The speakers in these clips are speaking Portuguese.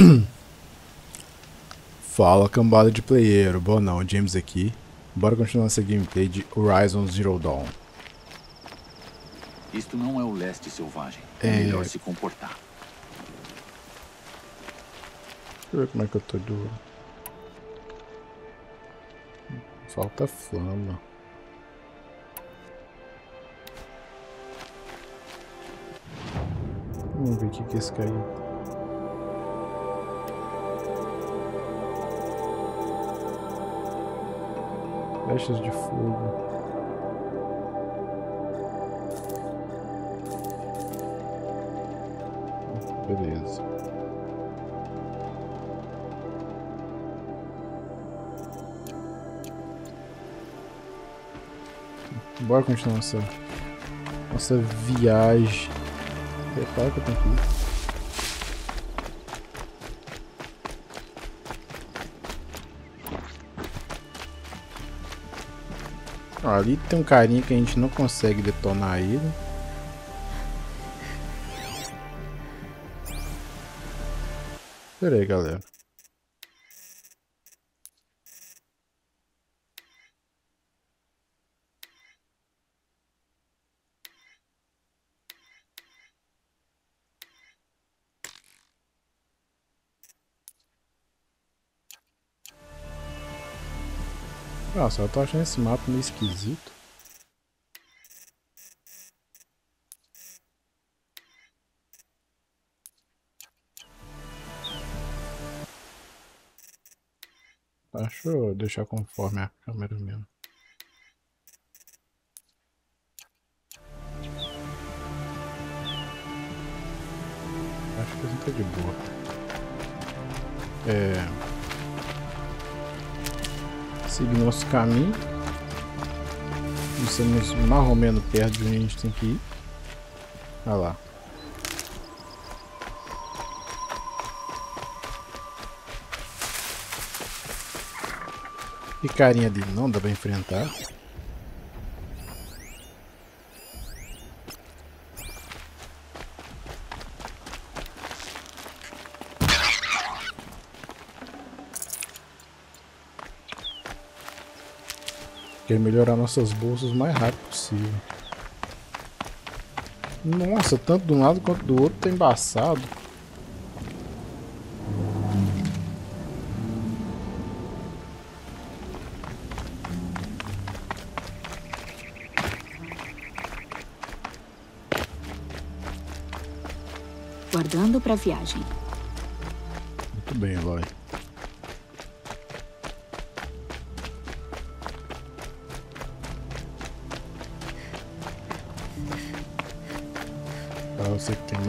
Fala cambada de player, bom não, James aqui. Bora continuar essa gameplay de Horizon Zero Dawn. Isto não é o leste selvagem. É, é melhor se comportar. Deixa eu ver como é que eu tô do. Falta flama. Vamos ver o que, que é esse caiu. Flechas de fogo. Beleza. Bora continuar nossa, nossa viagem. Repara que eu tenho que ir. Ali tem um carinha que a gente não consegue detonar ele. Pera aí, galera. Nossa, eu tô achando esse mapa meio esquisito. Deixa eu deixar conforme a câmera mesmo. Acho que assim tá de boa. É seguir nosso caminho. Estamos mais ou menos perto de onde a gente tem que ir. Olha lá. E carinha dele não dá pra enfrentar. Quer melhorar nossas bolsas o mais rápido possível. Nossa, tanto de um lado quanto do outro tá embaçado. Guardando para viagem. Muito bem, Eloy.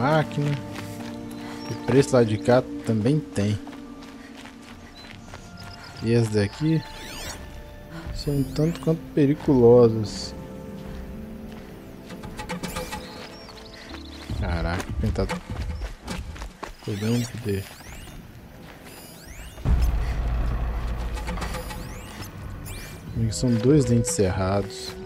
Máquina. O preço lá de cá também tem. E as daqui são tanto quanto perigosas. Caraca, pintado. Podendo poder. São dois dentes cerrados.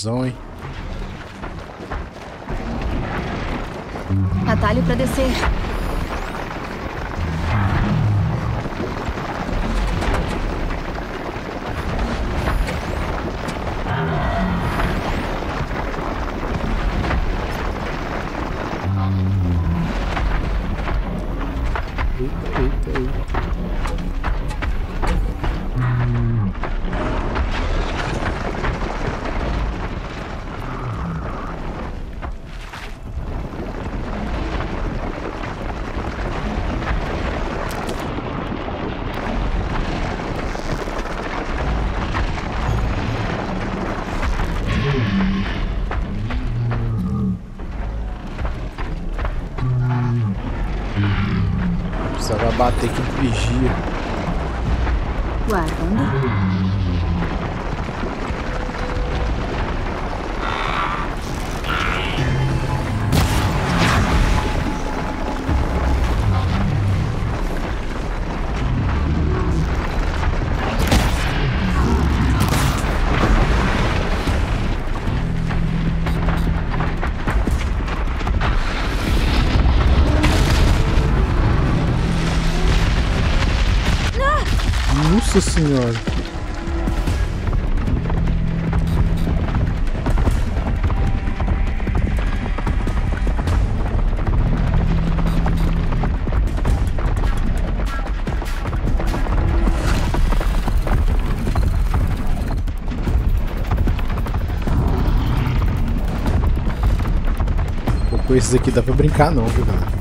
Ilusão, hein? Atalho para descer. Bater com vigia. Guardando. Senhora. Pô, com esses aqui dá pra brincar não, viu, cara?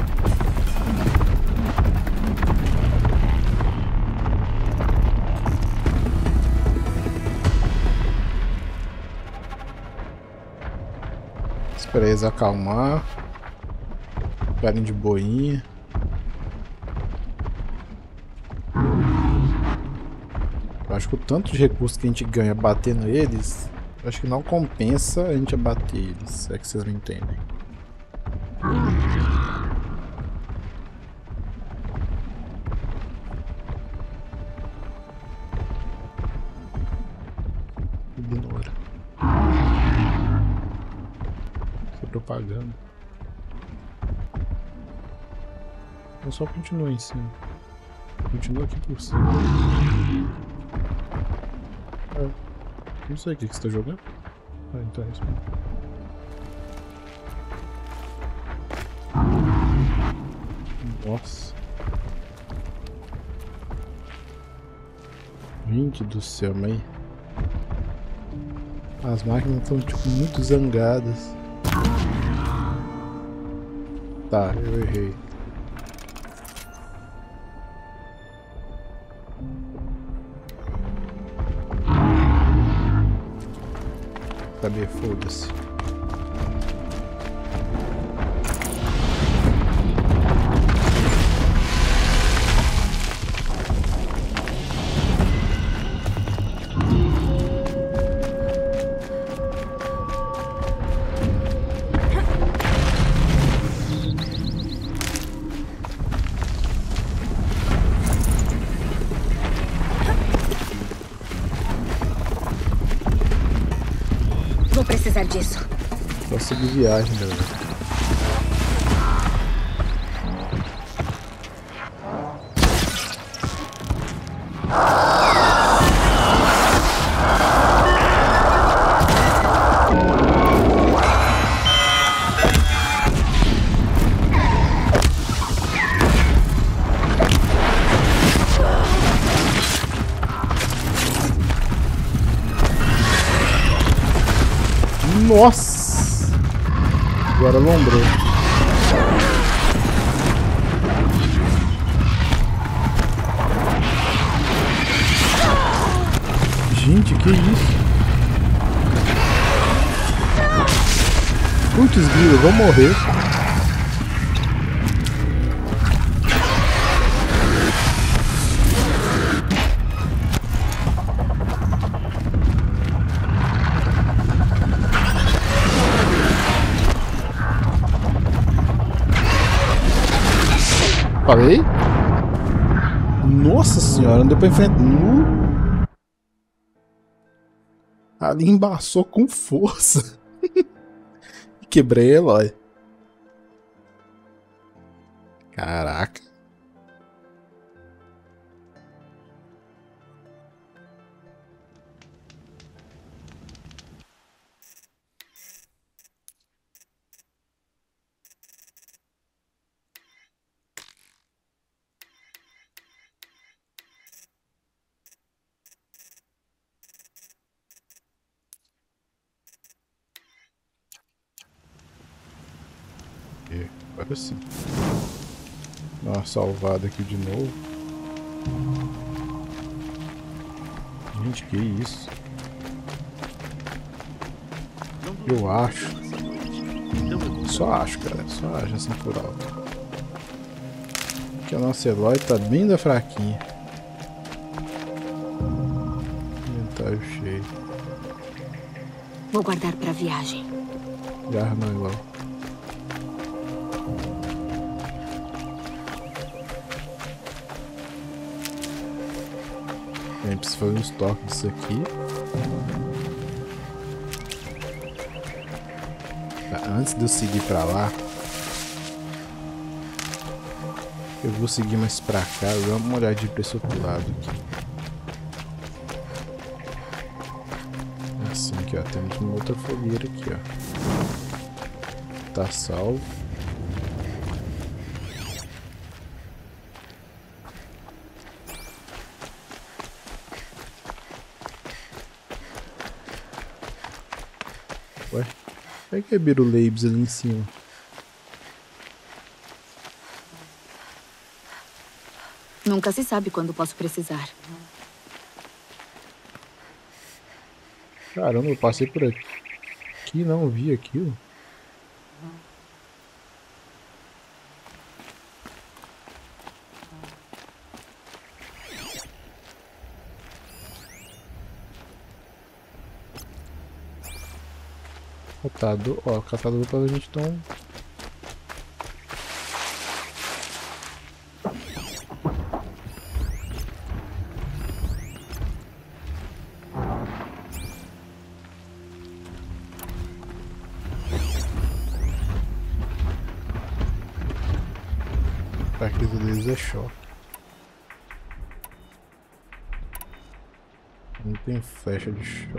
Espera eles acalmar. Ficarem de boinha. Eu acho que o tanto de recursos que a gente ganha batendo eles, acho que não compensa a gente abater eles, é que vocês não entendem. Eu só continuo em cima. Continua aqui por cima. É. Não sei o que, você tá jogando. Ah, então é isso. Nossa. Gente do céu, mas... As máquinas estão, tipo, muito zangadas. Tá, eu errei. Saber, foda-se. Viagem, galera. Pra enfrentar. Ali embaçou com força. Quebrei olha. Caraca. E agora sim. Dá uma salvada aqui de novo. Gente, que isso? Eu acho. Só acho, cara. Só acho assim por alto. Que a nossa Eloy tá bem da fraquinha. Inventário cheio. Vou guardar pra viagem. Garra não, Eloy. Sempre foi um estoque disso aqui. Tá, antes de eu seguir pra lá, eu vou seguir mais pra cá. Vamos uma olhadinha pra esse outro lado aqui. Assim aqui, ó. Temos uma outra fogueira aqui, ó. Tá salvo. Por que é Biruleibs ali em cima? Nunca se sabe quando posso precisar. Caramba, eu passei por aqui. Aqui não vi aquilo. Catador, ó, catador pra gente dar um é choque. Não tem flecha de choque.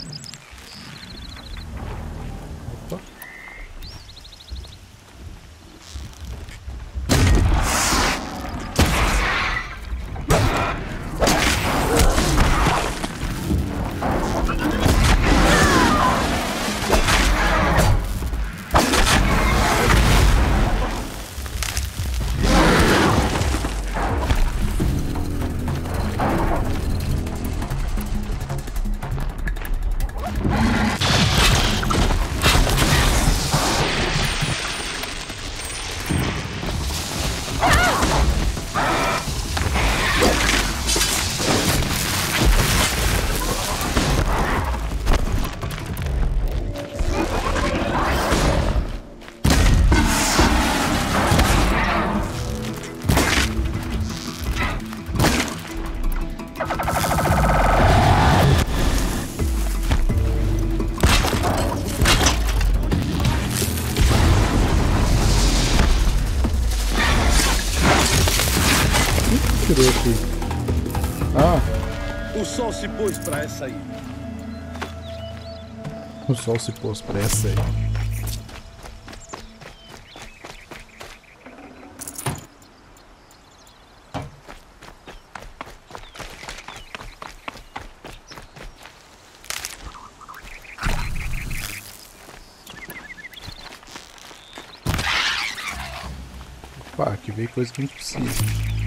vantagem. Aqui geramos máximo. Vantagem. se pôs para essa aí. O sol se pôs para essa aí. Opa, aqui veio coisa que a gente precisa.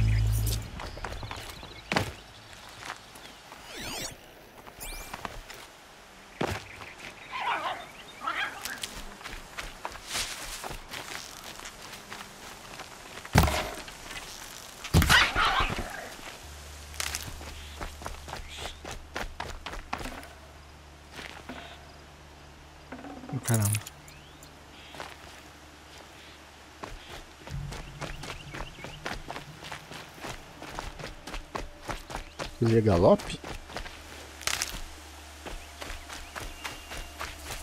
Galope?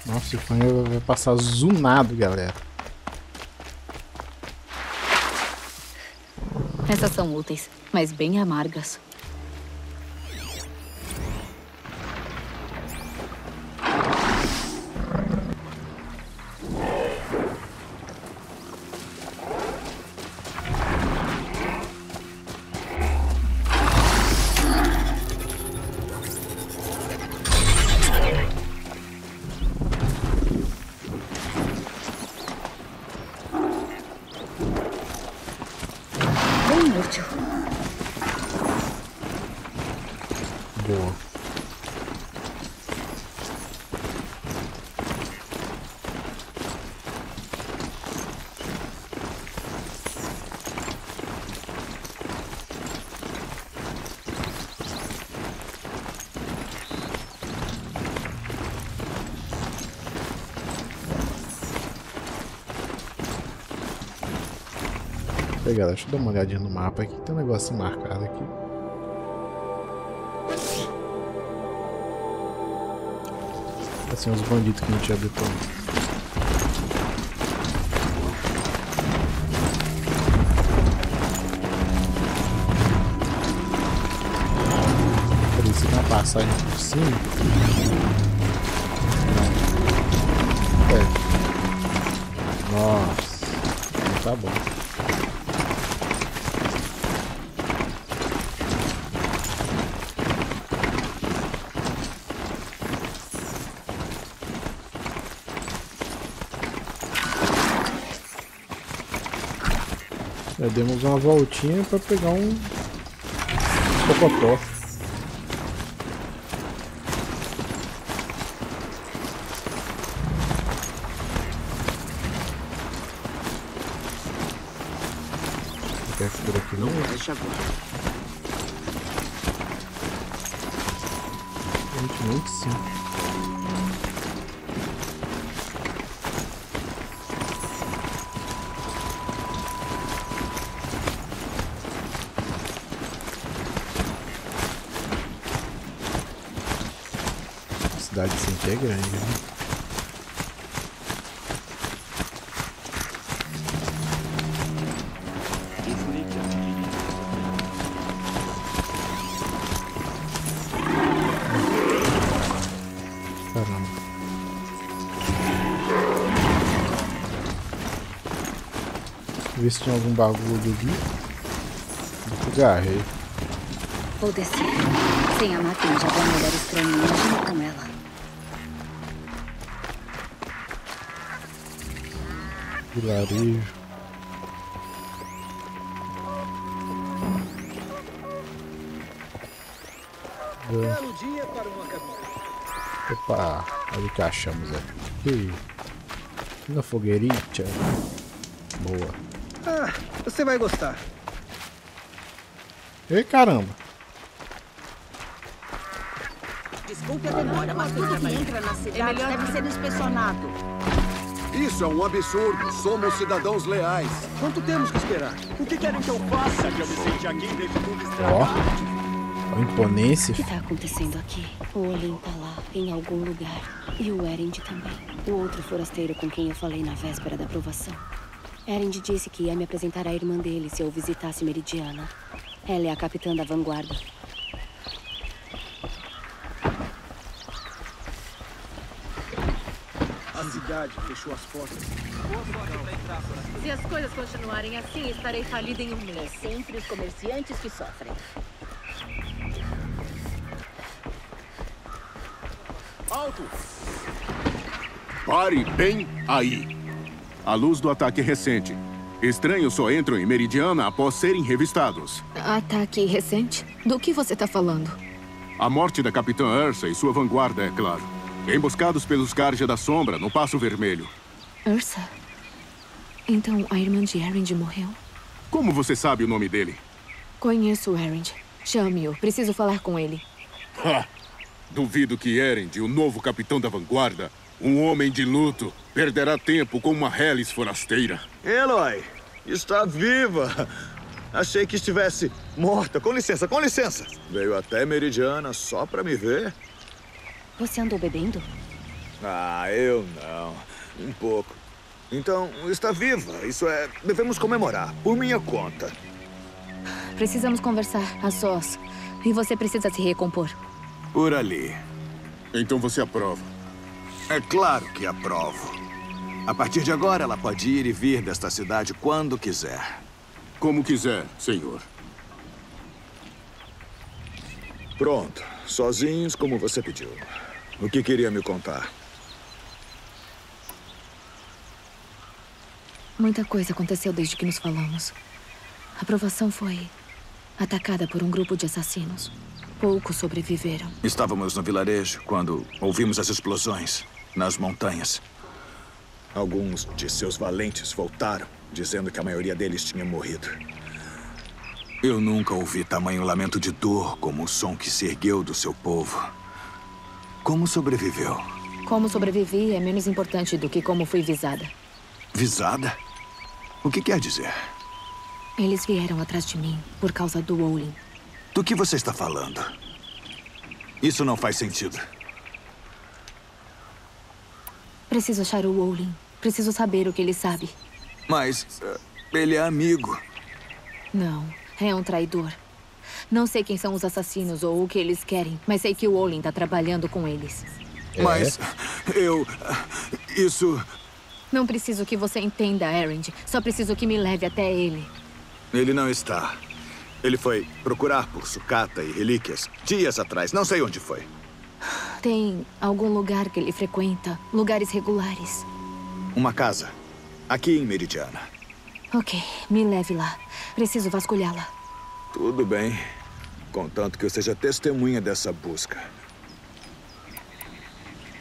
Nossa, o fã vai passar zoomado, galera. Essas são úteis, mas bem amargas. Galera, deixa eu dar uma olhadinha no mapa aqui. Tem um negócio marcado aqui. Assim, os bandidos que a gente habitou. Já demos uma voltinha pra pegar um cocotó. Aqui não deixa agora. 25. Que é grande, né? Caramba. Ver se tinha algum bagulho ali. Agarrei. Vou descer. Sem a máquina já vai mulher estranha. Imagina com ela. Vilarejo. É. Belo dia para uma. Opa, olha o que achamos aqui. Na fogueirinha. Boa. Ah, você vai gostar. Ei, caramba. Desculpe a demora, mas tudo que entra na cidade deve ser inspecionado. Isso é um absurdo. Somos cidadãos leais. Quanto temos que esperar? O que querem que eu faça? Que eu me sente aqui e deixe tudo Ó. A imponência. O que tá acontecendo aqui? O Olin tá lá, em algum lugar. E o Erend também. O outro forasteiro com quem eu falei na véspera da aprovação. Erend disse que ia me apresentar à irmã dele se eu visitasse Meridiana. Ela é a capitã da vanguarda. Cidade fechou as portas. Se as coisas continuarem assim, estarei falida em um É mês. sempre os comerciantes que sofrem. Alto! Pare bem aí. À luz do ataque recente, estranhos só entram em Meridiana após serem revistados. Ataque recente? Do que você tá falando? A morte da Capitã Ursa e sua vanguarda, é claro. Emboscados pelos Carja da Sombra no Passo Vermelho. Ursa? Então a irmã de Erend morreu? Como você sabe o nome dele? Conheço o Erend. Chame-o. Preciso falar com ele. Ha! Duvido que Erend, o novo capitão da vanguarda, um homem de luto, perderá tempo com uma Hellis forasteira. Eloy, está viva. Achei que estivesse morta. Com licença, com licença. Veio até Meridiana só para me ver? Você andou bebendo? Ah, eu não. Um pouco. Então, está viva. Isso é. Devemos comemorar, por minha conta. Precisamos conversar a sós. E você precisa se recompor. Por ali. Então você aprova. É claro que aprovo. A partir de agora, ela pode ir e vir desta cidade quando quiser. Como quiser, senhor. Pronto. Sozinhos, como você pediu. O que queria me contar? Muita coisa aconteceu desde que nos falamos. A aprovação foi atacada por um grupo de assassinos. Poucos sobreviveram. Estávamos no vilarejo quando ouvimos as explosões nas montanhas. Alguns de seus valentes voltaram, dizendo que a maioria deles tinha morrido. Eu nunca ouvi tamanho lamento de dor como o som que se ergueu do seu povo. Como sobreviveu? Como sobrevivi é menos importante do que como fui visada. Visada? O que quer dizer? Eles vieram atrás de mim por causa do Olin. Do que você está falando? Isso não faz sentido. Preciso achar o Olin. Preciso saber o que ele sabe. Mas uh, ele é amigo. Não, é um traidor. Não sei quem são os assassinos ou o que eles querem, mas sei que o Olin está trabalhando com eles. É. Mas eu. Isso. Não preciso que você entenda, Erend. Só preciso que me leve até ele. Ele não está. Ele foi procurar por sucata e relíquias dias atrás. Não sei onde foi. Tem algum lugar que ele frequenta? Lugares regulares? Uma casa. Aqui em Meridiana. Ok, me leve lá. Preciso vasculhá-la. Tudo bem. Contanto que eu seja testemunha dessa busca.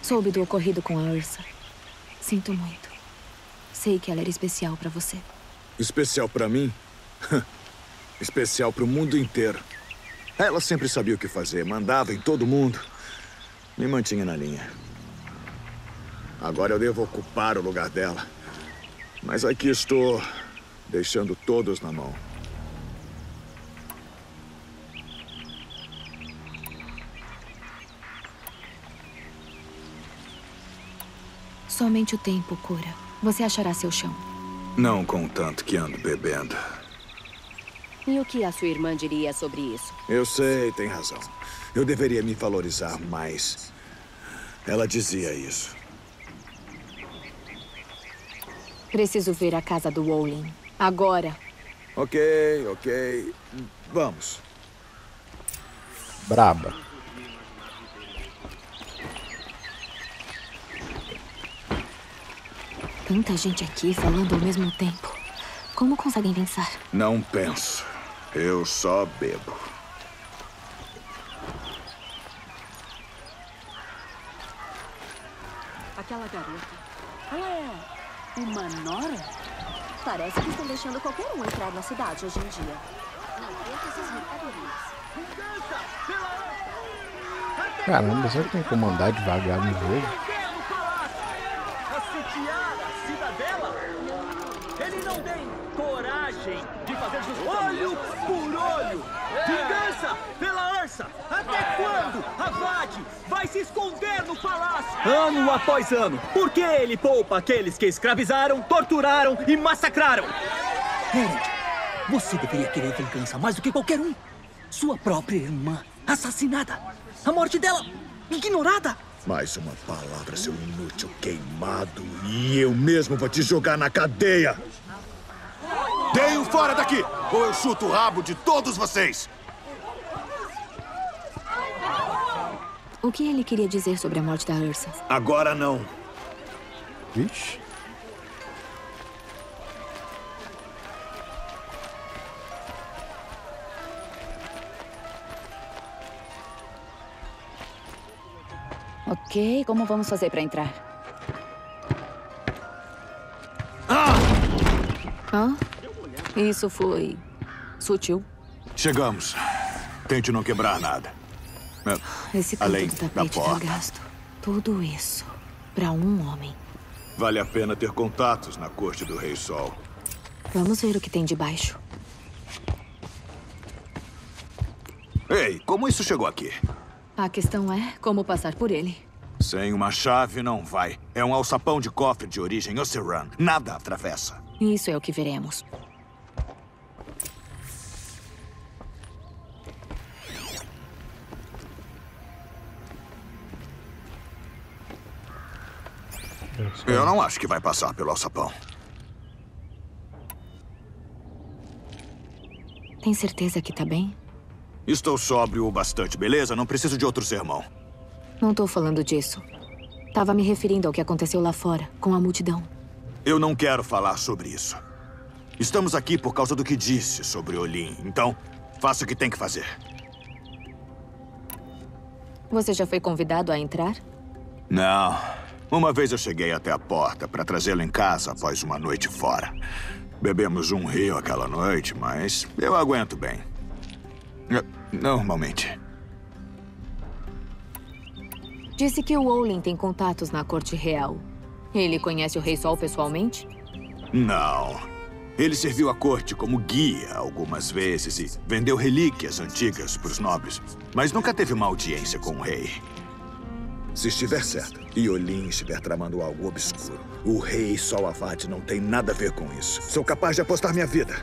Soube do ocorrido com a Ursa. Sinto muito. Sei que ela era especial para você. Especial para mim? especial para o mundo inteiro. Ela sempre sabia o que fazer, mandava em todo mundo. Me mantinha na linha. Agora eu devo ocupar o lugar dela. Mas aqui estou, deixando todos na mão. Somente o tempo cura. Você achará seu chão. Não com tanto que ando bebendo. E o que a sua irmã diria sobre isso? Eu sei, tem razão. Eu deveria me valorizar mais. Ela dizia isso. Preciso ver a casa do Wolin. Agora. Ok, ok. Vamos. Braba. Tanta gente aqui falando ao mesmo tempo. Como conseguem pensar? Não penso. Eu só bebo. Aquela garota. Ela é uma nora? Parece que estão deixando qualquer um entrar na cidade hoje em dia. Caramba, será que tem como andar devagar no jogo? Ele não tem coragem de fazer justiça. Olho por olho! Vingança pela Ursa! Até quando a Vade vai se esconder no palácio? Ano após ano. Por que ele poupa aqueles que escravizaram, torturaram e massacraram? Herod, você deveria querer vingança mais do que qualquer um. Sua própria irmã assassinada. A morte dela ignorada. Mais uma palavra, seu inútil queimado. E eu mesmo vou te jogar na cadeia. Deem-o fora daqui, ou eu chuto o rabo de todos vocês. O que ele queria dizer sobre a morte da Ursa? Agora não. Vixe. Ok, como vamos fazer para entrar? Ah! Hã? Isso foi sutil. Chegamos. Tente não quebrar nada. Esse canto Além do da tapete tá porta. gasto. Tudo isso para um homem. Vale a pena ter contatos na corte do Rei Sol. Vamos ver o que tem debaixo. Ei, como isso chegou aqui? A questão é como passar por ele. Sem uma chave não vai. É um alçapão de cofre de origem Oceran. Nada atravessa. Isso é o que veremos. Eu não acho que vai passar pelo alçapão. Tem certeza que tá bem? Estou sóbrio o bastante, beleza? Não preciso de outro sermão. Não tô falando disso. Tava me referindo ao que aconteceu lá fora, com a multidão. Eu não quero falar sobre isso. Estamos aqui por causa do que disse sobre Olin. Então, faça o que tem que fazer. Você já foi convidado a entrar? Não. Uma vez eu cheguei até a porta para trazê-lo em casa após uma noite fora. Bebemos um rio aquela noite, mas eu aguento bem. Normalmente. Disse que o Olin tem contatos na corte real. Ele conhece o Rei Sol pessoalmente? Não. Ele serviu à corte como guia algumas vezes e vendeu relíquias antigas para os nobres, mas nunca teve uma audiência com o rei. Se estiver certo e Olin estiver tramando algo obscuro, o rei Sol Avad não tem nada a ver com isso. Sou capaz de apostar minha vida.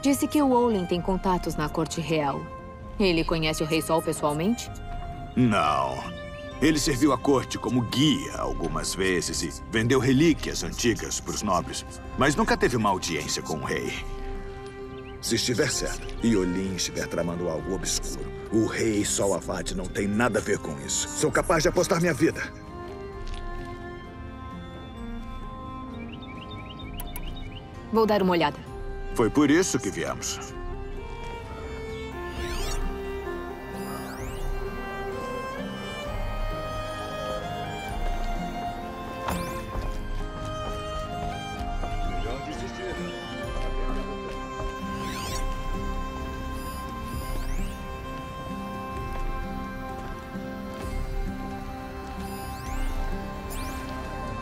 Disse que o Olin tem contatos na corte real. Ele conhece o Rei Sol pessoalmente? Não. Ele serviu à corte como guia algumas vezes e vendeu relíquias antigas para os nobres, mas nunca teve uma audiência com o rei. Se estiver certo e Olin estiver tramando algo obscuro, o rei Sol não tem nada a ver com isso. Sou capaz de apostar minha vida. Vou dar uma olhada. Foi por isso que viemos.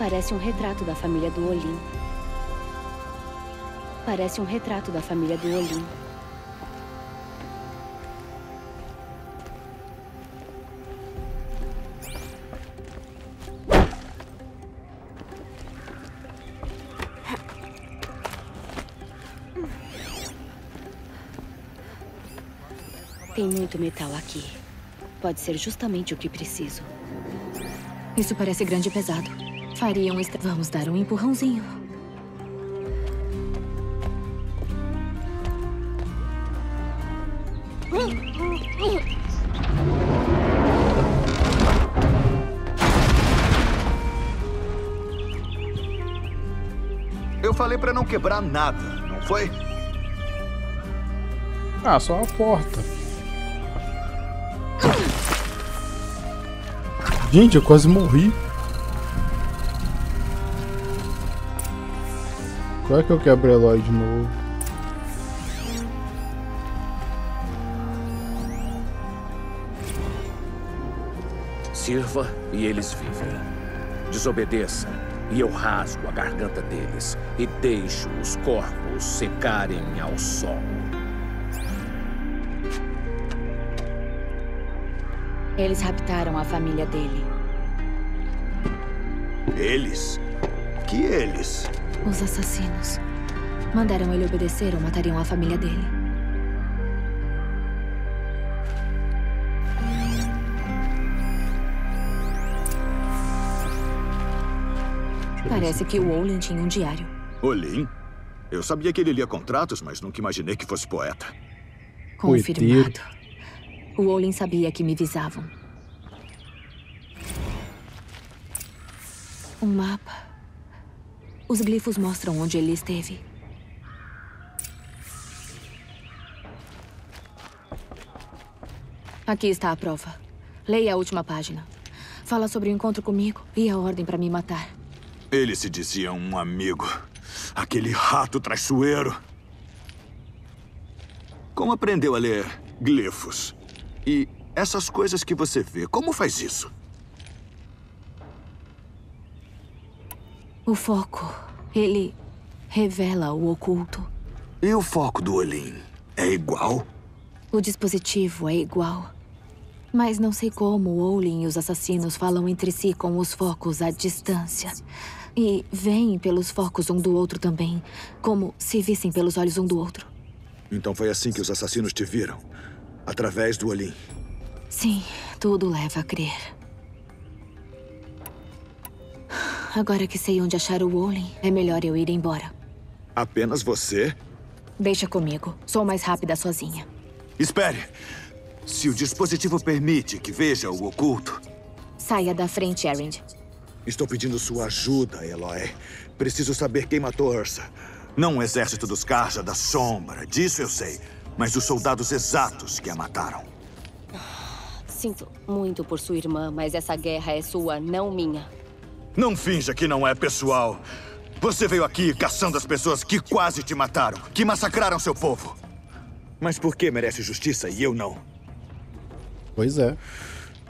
Parece um retrato da família do Olim. Parece um retrato da família do Olim. Tem muito metal aqui. Pode ser justamente o que preciso. Isso parece grande e pesado. Faria um... Vamos dar um empurrãozinho. Eu falei pra não quebrar nada, não foi? Ah, só uma porta. Gente, eu quase morri. É que eu quebro Eloy de novo? Sirva e eles vivem. Desobedeça e eu rasgo a garganta deles e deixo os corpos secarem ao sol. Eles raptaram a família dele. Eles? Que eles? Os assassinos. Mandaram ele obedecer ou matariam a família dele. Parece que o Olin tinha um diário. Olin? Eu sabia que ele lia contratos, mas nunca imaginei que fosse poeta. Confirmado. O Olin sabia que me visavam. Um mapa. Os glifos mostram onde ele esteve. Aqui está a prova. Leia a última página. Fala sobre o encontro comigo e a ordem para me matar. Ele se dizia um amigo. Aquele rato traiçoeiro. Como aprendeu a ler glifos? E essas coisas que você vê, como faz isso? O foco, ele revela o oculto. E o foco do Olin é igual? O dispositivo é igual. Mas não sei como o Olin e os assassinos falam entre si com os focos à distância. E veem pelos focos um do outro também, como se vissem pelos olhos um do outro. Então foi assim que os assassinos te viram? Através do Olin? Sim, tudo leva a crer. Agora que sei onde achar o Olin, é melhor eu ir embora. Apenas você? Deixa comigo. Sou mais rápida sozinha. Espere! Se o dispositivo permite que veja o oculto... Saia da frente, Erend. Estou pedindo sua ajuda, Eloy. Preciso saber quem matou Ursa. Não o exército dos Karja da Sombra, disso eu sei. Mas os soldados exatos que a mataram. Sinto muito por sua irmã, mas essa guerra é sua, não minha. Não finja que não é pessoal. Você veio aqui caçando as pessoas que quase te mataram, que massacraram seu povo. Mas por que merece justiça e eu não? Pois é.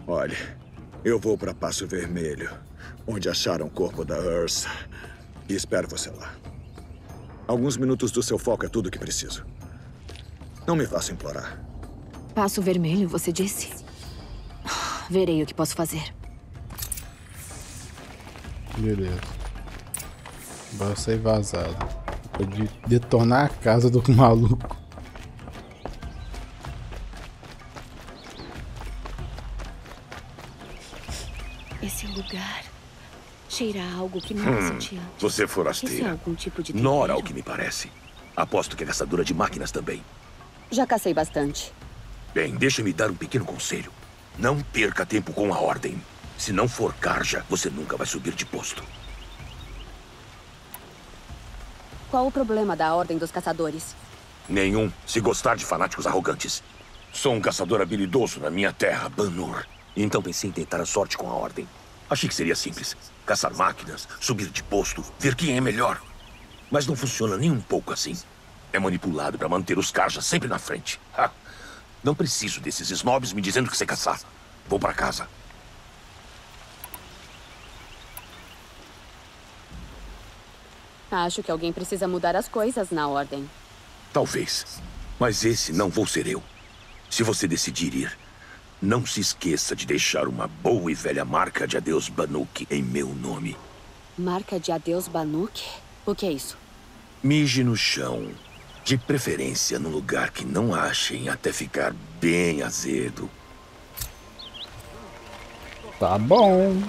Olhe, eu vou para Passo Vermelho, onde acharam o corpo da Ursa. E espero você lá. Alguns minutos do seu foco é tudo o que preciso. Não me faça implorar. Passo vermelho, você disse? Verei o que posso fazer. Beleza. Bora sair vazado. Pode detonar a casa do maluco. Esse lugar cheira a algo que nunca Hum, senti antes. você é Isso é forasteira. algum tipo de Nora, ao que me parece. Aposto que é caçadora de máquinas também. Já cacei bastante. Bem, deixe-me dar um pequeno conselho. Não perca tempo com a ordem. Se não for Karja, você nunca vai subir de posto. Qual o problema da Ordem dos Caçadores? Nenhum, se gostar de fanáticos arrogantes. Sou um caçador habilidoso na minha terra, Banur. Então pensei em tentar a sorte com a ordem. Achei que seria simples. Caçar máquinas, subir de posto, ver quem é melhor. Mas não funciona nem um pouco assim. É manipulado para manter os Karjas sempre na frente. Ha! Não preciso desses snobs me dizendo que sei caçar. Vou para casa. Acho que alguém precisa mudar as coisas na Ordem. Talvez. Mas esse não vou ser eu. Se você decidir ir, não se esqueça de deixar uma boa e velha marca de adeus Banuk em meu nome. Marca de adeus Banuk? O que é isso? Mije no chão. De preferência num lugar que não achem até ficar bem azedo. Tá bom.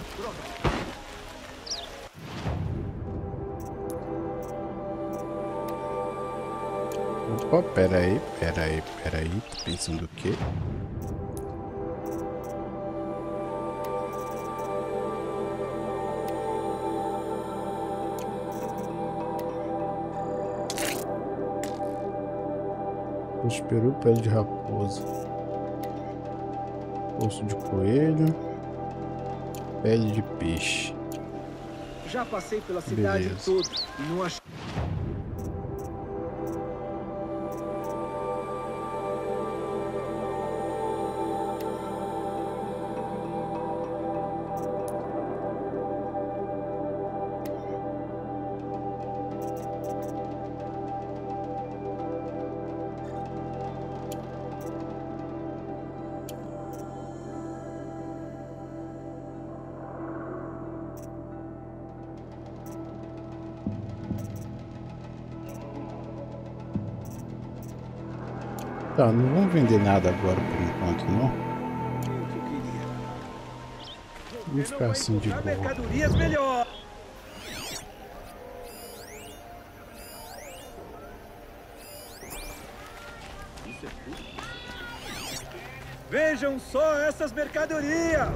Opa, pera aí, pera aí, pera aí. Tô pensando o quê? Osso peru, pele de raposa. Osso de coelho. Pele de peixe. Já passei pela cidade Beleza. toda e não achei. Não vamos vender nada agora por enquanto, não. Vamos ficar assim de boa. Mercadorias melhor. Vejam só essas mercadorias!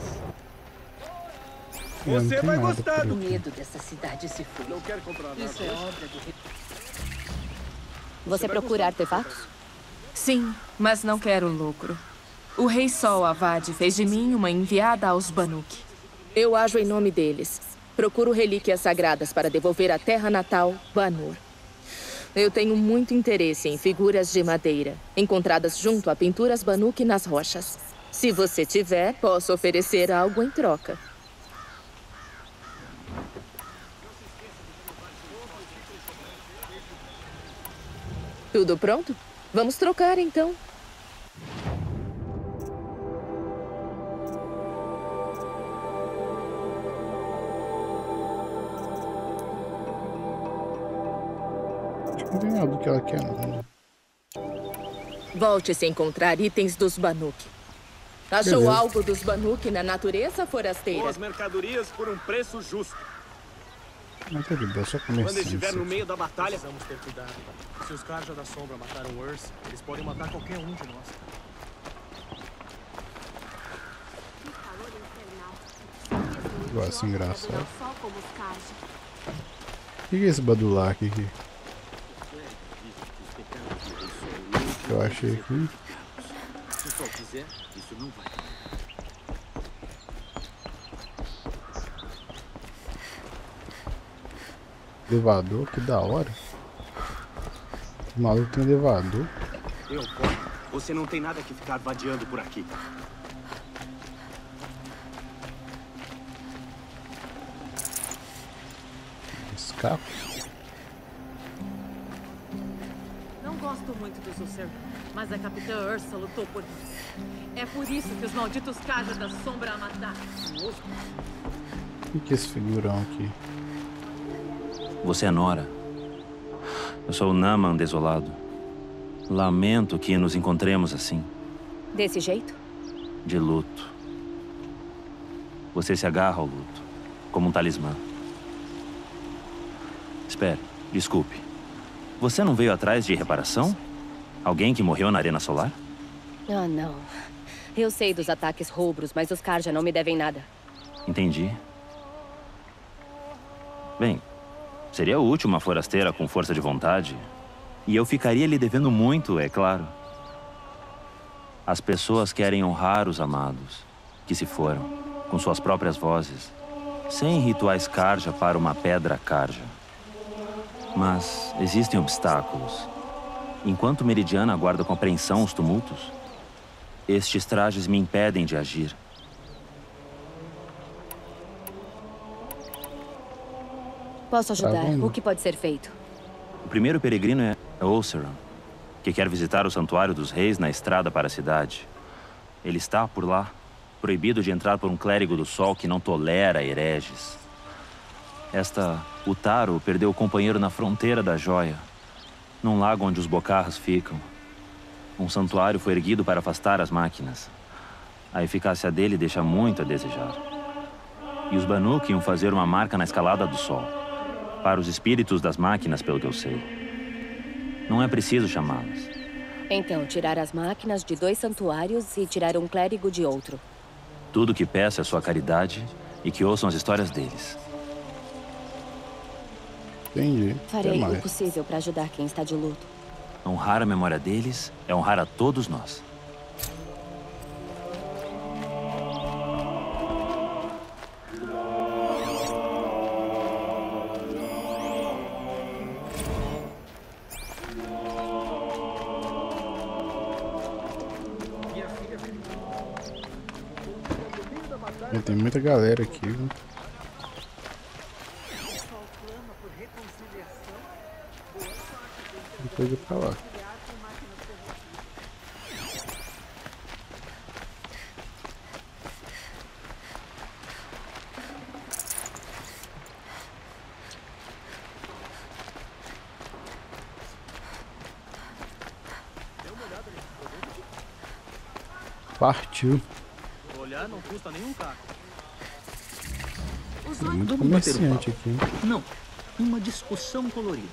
Eu Você vai gostar do medo dessa cidade se foi. Não quero comprar nada. Isso é obra do rei. Você procura artefatos? Sim, mas não quero lucro. O Rei Sol Avad fez de mim uma enviada aos Banuk. Eu ajo em nome deles. Procuro relíquias sagradas para devolver à terra natal, Banur. Eu tenho muito interesse em figuras de madeira, encontradas junto a pinturas Banuk nas rochas. Se você tiver, posso oferecer algo em troca. Tudo pronto? Vamos trocar então. Acho que não tem nada do que ela quer, não. né? Volte se encontrar itens dos Banuk. Achou Beleza. algo dos Banuk na natureza forasteira? Boas mercadorias por um preço justo. Mas tá de boa, só comer Quando estiver no meio da batalha, Precisamos ter cuidado. Se os Carja da Sombra mataram Urs, eles podem matar qualquer um de nós. Negócio engraçado. Karja. O que que é esse badulac aqui? Que eu achei aqui. se só quiser, isso não vai. Elevador, que da hora. O maluco tem elevador. Eu. Você não tem nada que ficar vadiando por aqui. escapo. Não gosto muito do Sussurro, mas a Capitã Ursa lutou por nós. É por isso que os malditos Cajas da Sombra a mataram. O que é esse figurão aqui? Você é Nora. Eu sou o Naman desolado. Lamento que nos encontremos assim, Desse jeito? de luto. Você se agarra ao luto, como um talismã. Espere, desculpe. Você não veio atrás de reparação? Alguém que morreu na Arena Solar? Ah, não. Eu sei dos ataques roubros, mas os Karja não me devem nada. Entendi. Bem, seria útil uma forasteira com força de vontade. E eu ficaria lhe devendo muito, é claro. As pessoas querem honrar os amados, que se foram, com suas próprias vozes, sem rituais Karja para uma pedra Karja. Mas existem obstáculos. Enquanto Meridiana aguarda com apreensão os tumultos, estes trajes me impedem de agir. Posso ajudar? vendo? o que pode ser feito? O primeiro peregrino é Osseran, que quer visitar o Santuário dos Reis na estrada para a cidade. Ele está por lá, proibido de entrar por um clérigo do Sol que não tolera hereges. Esta Utaro perdeu o companheiro na fronteira da joia, num lago onde os bocarras ficam. Um santuário foi erguido para afastar as máquinas. A eficácia dele deixa muito a desejar. E os Banuk iam fazer uma marca na escalada do Sol. Para os espíritos das máquinas, pelo que eu sei. Não é preciso chamá-las. Então, tirar as máquinas de dois santuários e tirar um clérigo de outro. Tudo que peço é sua caridade e que ouçam as histórias deles. Entendi. Farei o possível para ajudar quem está de luto. Honrar a memória deles é honrar a todos nós. Muita galera aqui, viu? Tem coisa pra lá. Partiu. Olhar não custa nenhum caco. Muito comerciante aqui. Não, uma discussão colorida.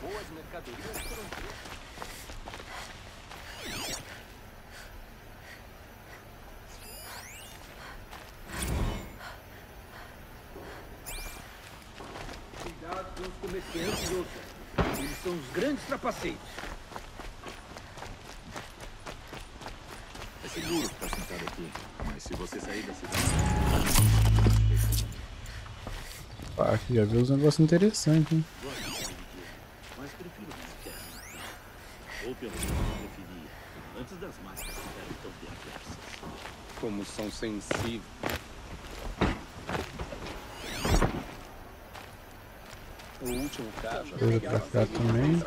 Boas mercadorias foram Cuidado com os comerciantes, ouça. Eles são os grandes trapaceiros. É seguro ficar sentado aqui. Se você sair da cidade. Ah, aqui já viu uns negócios interessantes, hein? Mas prefiro ficar. Ou pelo menos preferia. Antes das máquinas ficarem tão perversas. Como são sensíveis. O último caso. Pra cá também.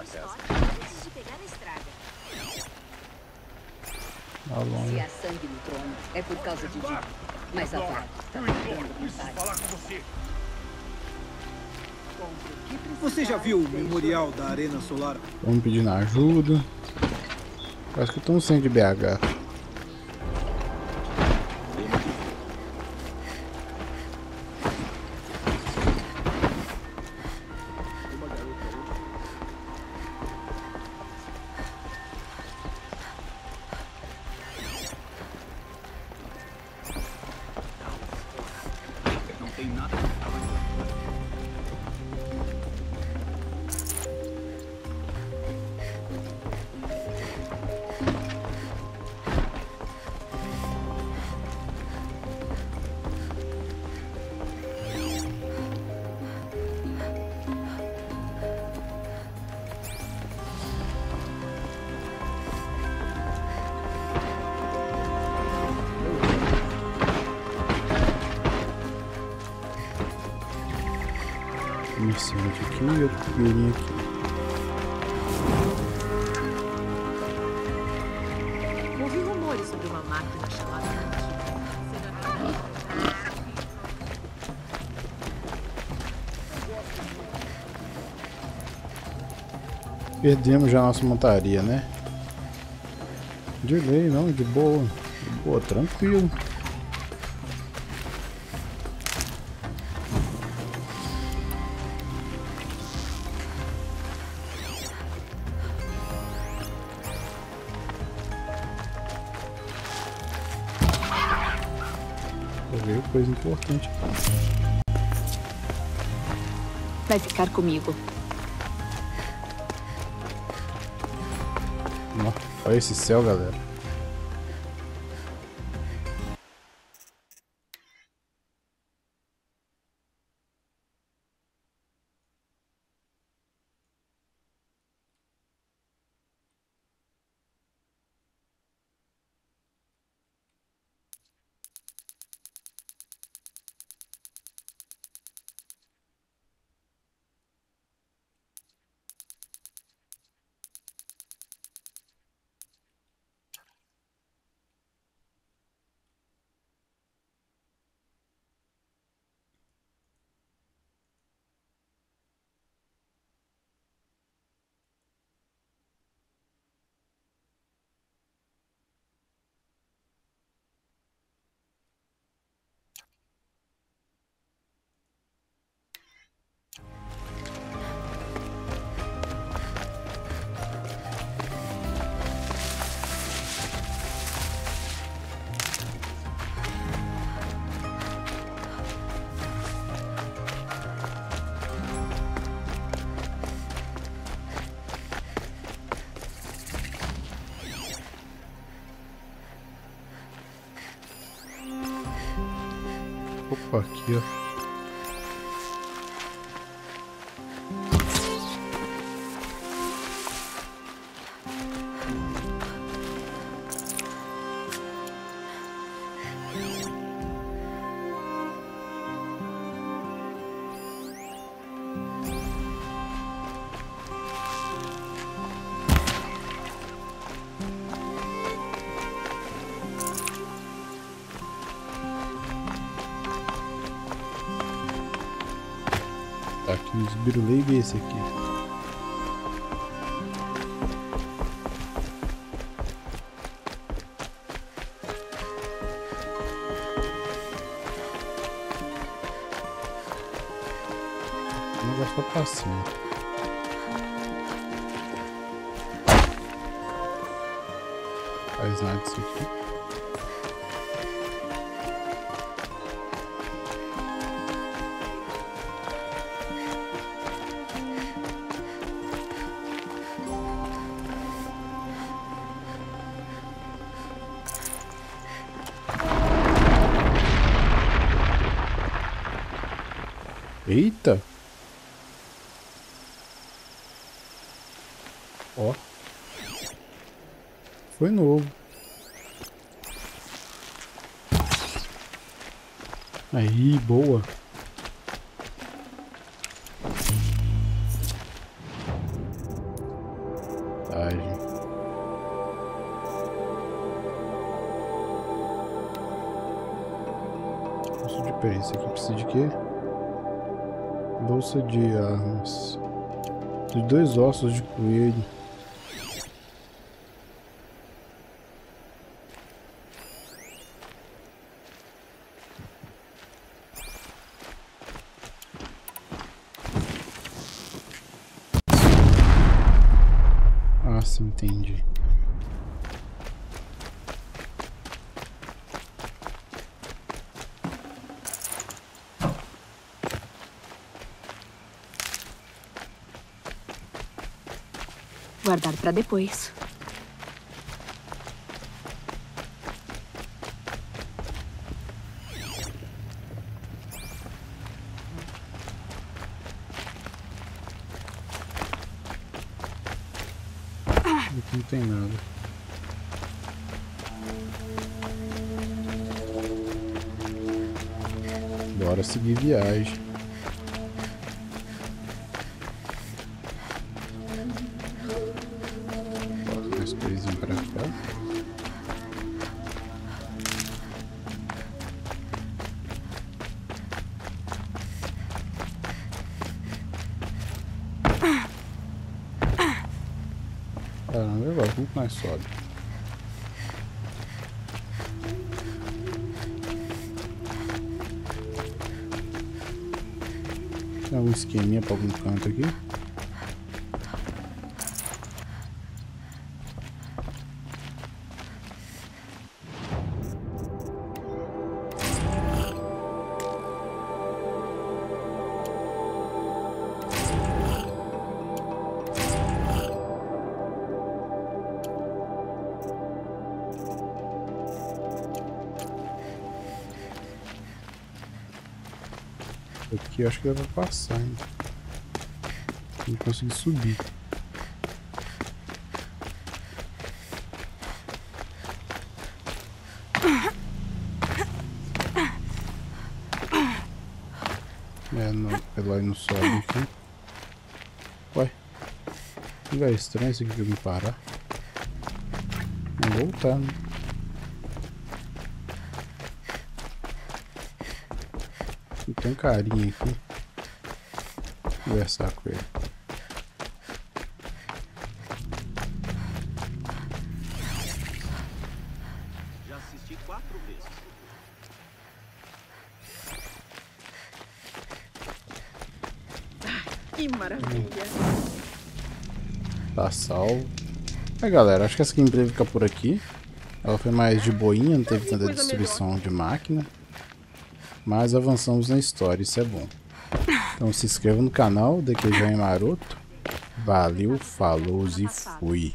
Tá longe. Se há sangue no trono, é por causa de Dick. Mas a Vara está vontade. com você. Você já viu o memorial da Arena Solar? Vamos pedindo ajuda. Acho que estão sem de BH. E outro coelhinho aqui. Ouvi rumores sobre uma máquina chamada Perdemos já a nossa montaria, né? De lei, não, de boa. De boa, tranquilo. Ficar comigo. Olha esse céu, galera. Aqui, ó. Aqui os birulei e esse aqui. Negócio tá pra cima. Faz nada disso aqui. Foi novo. Aí, boa. Perícia aqui precisa de quê? Bolsa de armas. De dois ossos de coelho. Ah, sim, entendi. Guardar pra depois. Seguir viagem. Aqui eu acho que dá pra passar ainda. Não consegui subir. É, não, Eloy não sobe aqui. Ué. Lugar estranho esse aqui que eu vim parar. Vamos voltar, né? Tem um carinha aqui. Vou conversar com ele. Já assisti quatro vezes. Que maravilha. Tá salvo. É galera, acho que essa gameplay fica por aqui. Ela foi mais de boinha, não teve tanta destruição de máquina. Mas avançamos na história, isso é bom. Então se inscreva no canal, daqui já é maroto. Valeu, falou e fui.